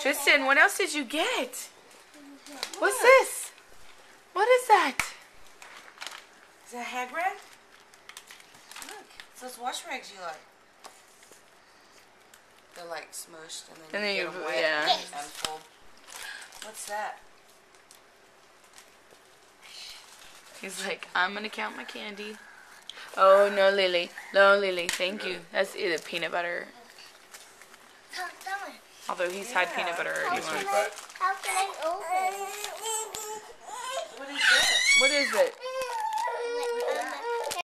Tristan, what else did you get? What's this? What is that? Is that head rag? Look, it's those wash rags you like. They're like smushed and then And you then get you- them wet yeah. and unfold. What's that? He's like, I'm gonna count my candy. Oh no, Lily. No, Lily. Thank you. That's either peanut butter. How, that one. Although he's had Yeah. peanut butter How already can. I, how can I open? What is this? What is it?